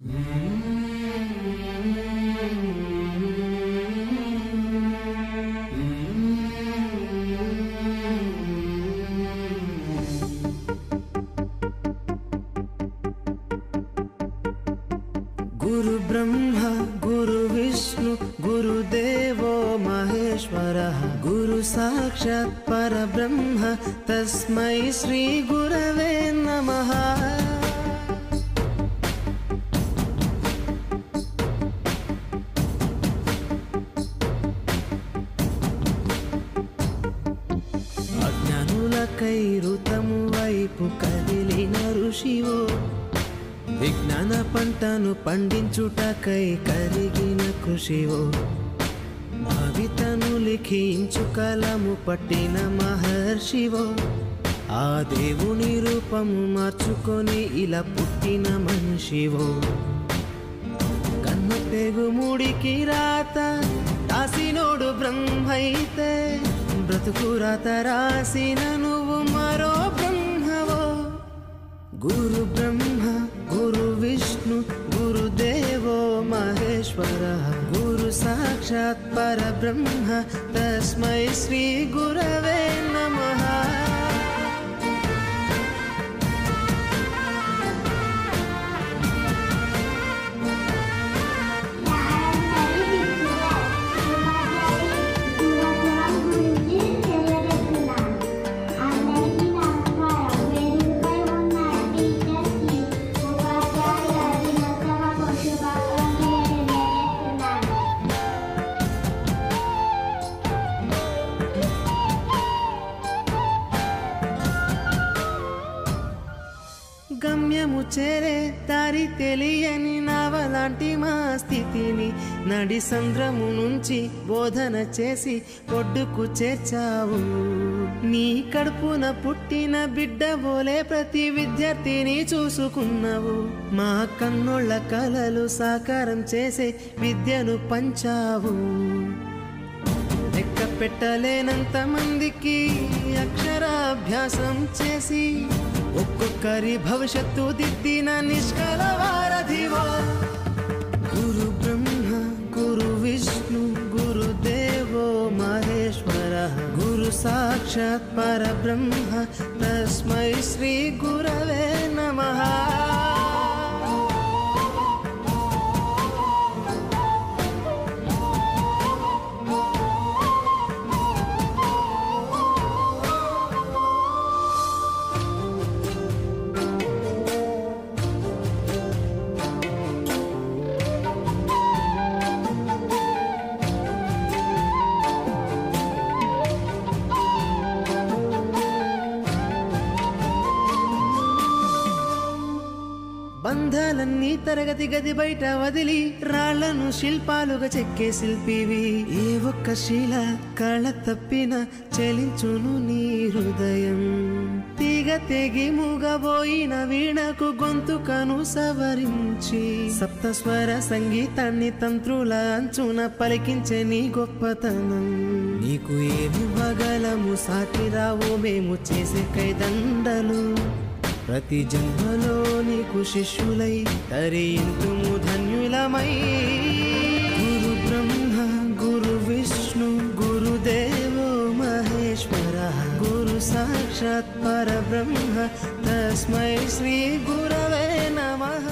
गुरुब्रह्म गुरुविष्णु गुरुदेवो महेश्वरः गुरुसाक्षात् परब्रह्म तस्मै श्रीगुरवे नमः। కైరుతము వైపు కదిలిన ఋషివో విజ్ఞాన పంటను పండించుటకై కరిగిన కృషివో. భవితను లిఖించు కలము పట్టిన మహర్షివో ఆ దేవుని రూపము మార్చుకొని ఇలా పుట్టిన మనిషివో. కన్ను తెగు ముడికి రాత కాసినోడు బ్రహ్మైతే బ్రతుకు రాత రాసిన నువ్వు మరో బ్రహ్మవో గురు బ్రహ్మ గురు విష్ణు గురుదేవో మహేశ్వర గురు సాక్షాత్ పరబ్రహ్మ తస్మై శ్రీ గురవే చేరే దారి తెలియని నావలాంటి మా స్థితిని నడి సంద్రము నుంచి బోధన చేసి ఒడ్డుకు చేర్చావు. నీ కడుపున పుట్టిన బిడ్డ బోలే ప్రతి విద్యార్థిని చూసుకున్నావు. మా కన్నోళ్ళ కలలు సాకారం చేసే విద్యను పంచావు. లెక్క పెట్టలేనంత మందికి అక్షరాభ్యాసం చేసి ఒక్కొక్కరి భవిష్యత్తు దిద్దిన నిష్కల వారధివో గురు బ్రహ్మ గురు విష్ణు గురుదేవో మహేశ్వర గురు సాక్షాత్ పరబ్రహ్మ తస్మై శ్రీ గురవే నమః బంధాలన్నీ తరగతి గది బయట వదిలి రాళ్ళను శిల్పాలుగా చెక్కే శిల్పివి. ఏ ఒక్క శిల కళ తప్పిన చెలించును నీ హృదయం. తీగ తెగి మూగబోయిన వీణకు గొంతుకను సవరించి. సప్తస్వర సంగీతాన్ని తంత్రుల అంచున పలికించే నీ గొప్పతనం. నీకు ఏమి వగలము సాటిరావు మేము చేసే కైదండలు ప్రతి జన్మలో నీకు శిష్యులై తరింతుము ధన్యులమై గురు బ్రహ్మ గురు విష్ణు గురుదేవో మహేశ్వర గురు సాక్షాత్ పరబ్రహ్మ తస్మై శ్రీ గురవే నమః